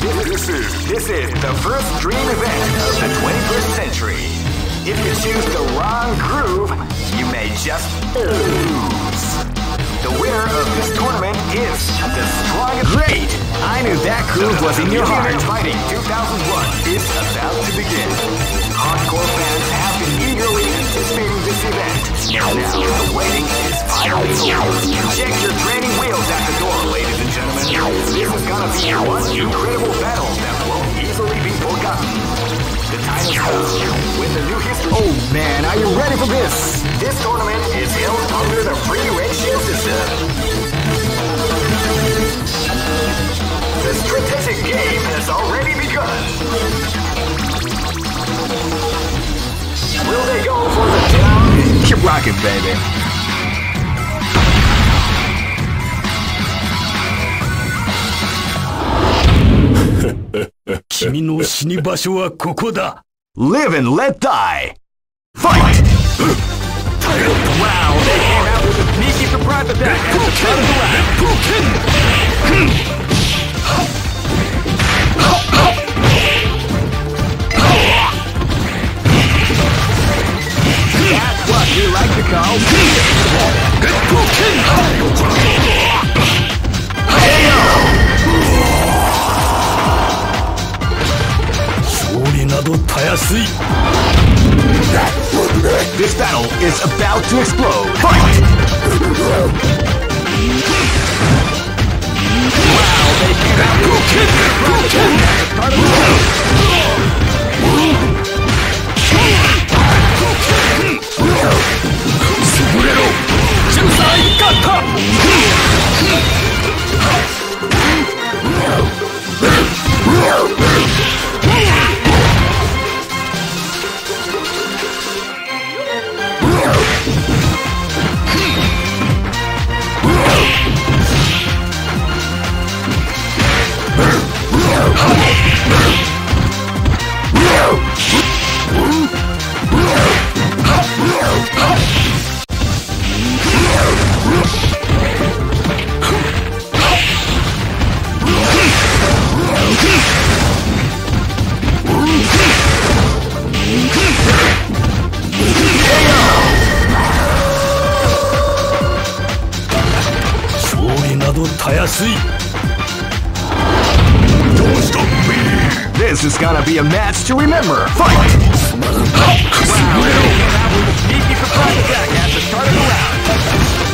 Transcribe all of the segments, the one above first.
This is this is the first dream event of the 21st century. If you choose the wrong groove, you may just lose. The winner of this tournament is the strongest. Great! I knew that groove was in your heart. Fighting 2001 is about to begin. Hardcore fans have been eagerly anticipating this event. Now the waiting is finally over. Check your training wheels at the door, This is gonna be one incredible battle that won't easily be forgotten. The time has come when the new history. Oh man, are you ready for this? This tournament is held under the free ratio system. The strategic game has already begun. Will they go for the down? Keep rocking, baby. 君の死に場所はここだ Live and let die. Fight! Wow, they came out with a sneaky surprise attack at the start This battle is about to explode. Fight! Wow, they came out. This is gonna be a match to remember. Fight! Sneaky surprise attack at the start of the round.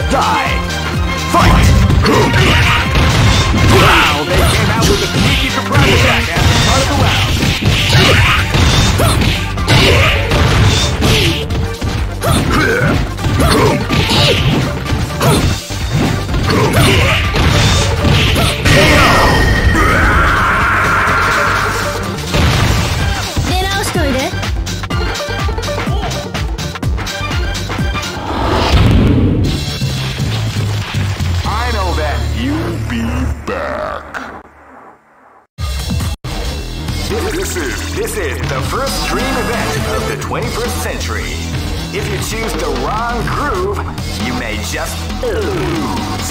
Let die. Fight! Wow, they came out with a sneaky surprise attack at the start of the round. I This is this is the first dream event of the 21st century. If you choose the wrong groove, you may just lose.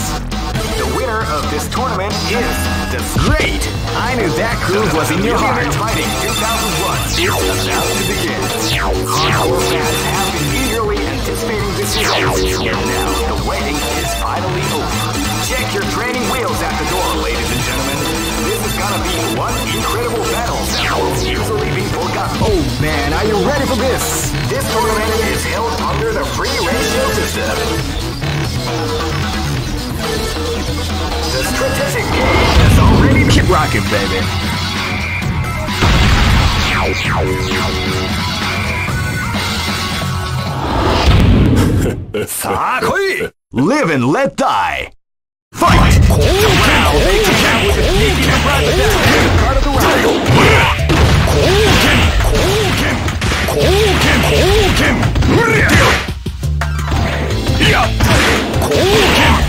The winner of this tournament is the Great! I knew that groove was in your heart. Fighting 2001 is about to begin. Hardcore fans have been eagerly anticipating this event. Now the waiting is finally over. Check your training wheels at the door, ladies and gentlemen. This is gonna be one incredible battle man. Are you ready for this? This tournament is held under the free ratio system. The strategic game has already been... Keep rocking, baby. Sakui, Live and let die. Fight! Fight. 剣やっ貢献。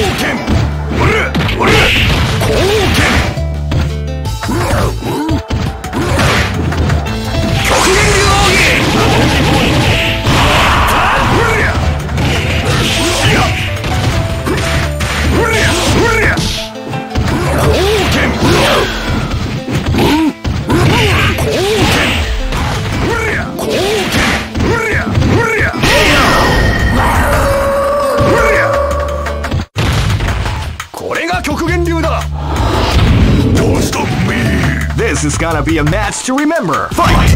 Gonna be a match to remember. Fight!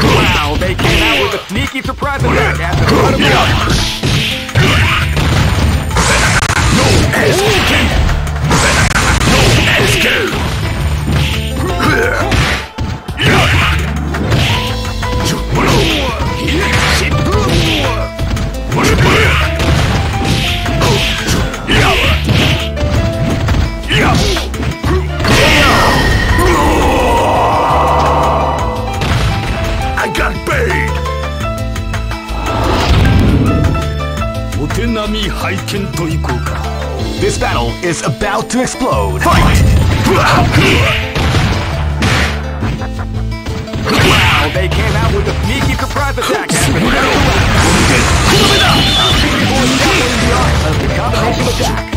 Wow, they came out with a sneaky surprise attack at the front of round. This battle is about to explode. Fight! Wow, they came out with a sneaky surprise attack at the front of the round. Three boys down in the art of the combination attack.